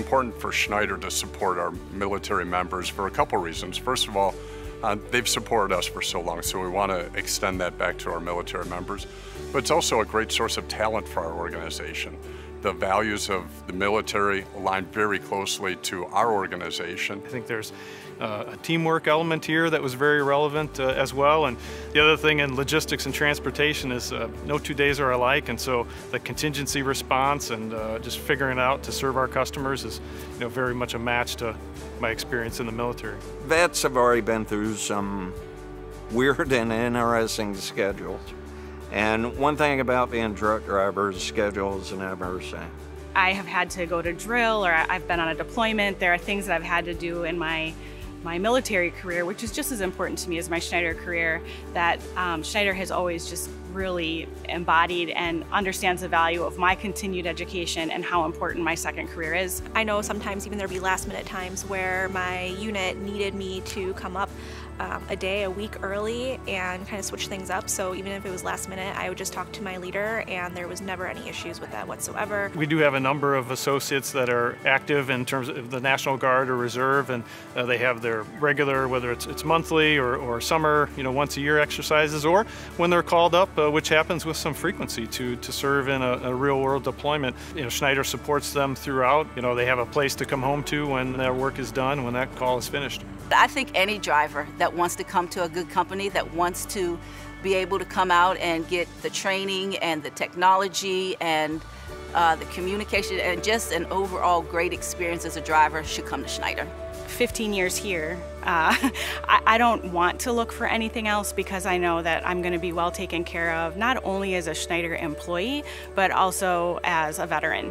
important for Schneider to support our military members for a couple reasons. First of all, uh, they've supported us for so long, so we want to extend that back to our military members. But it's also a great source of talent for our organization. The values of the military align very closely to our organization. I think there's uh, a teamwork element here that was very relevant uh, as well. And the other thing in logistics and transportation is uh, no two days are alike. And so the contingency response and uh, just figuring it out to serve our customers is you know, very much a match to my experience in the military. Vets have already been through some weird and interesting schedules. And one thing about being truck drivers, schedules and same. I have had to go to drill or I've been on a deployment. There are things that I've had to do in my my military career, which is just as important to me as my Schneider career, that um, Schneider has always just really embodied and understands the value of my continued education and how important my second career is. I know sometimes even there'll be last minute times where my unit needed me to come up um, a day, a week early and kind of switch things up. So even if it was last minute, I would just talk to my leader and there was never any issues with that whatsoever. We do have a number of associates that are active in terms of the National Guard or Reserve and uh, they have their regular, whether it's, it's monthly or, or summer, you know, once a year exercises or when they're called up, uh, which happens with some frequency to, to serve in a, a real world deployment. You know, Schneider supports them throughout. You know, they have a place to come home to when their work is done, when that call is finished. I think any driver that wants to come to a good company, that wants to be able to come out and get the training and the technology and uh, the communication and just an overall great experience as a driver should come to Schneider. 15 years here, uh, I, I, don't want to look for anything else because I know that I'm going to be well taken care of, not only as a Schneider employee, but also as a veteran.